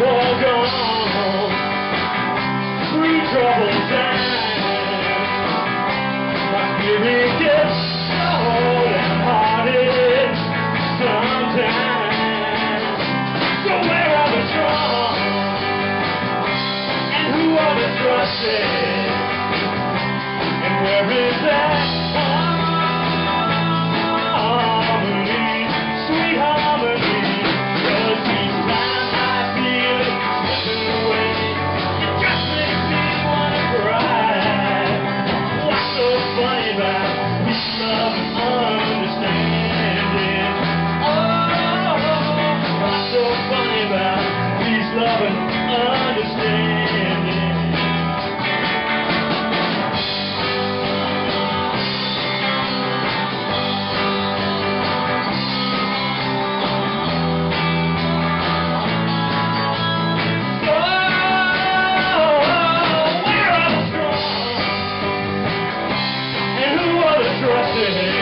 won't go on. Three trouble down. love and understanding. Trusted.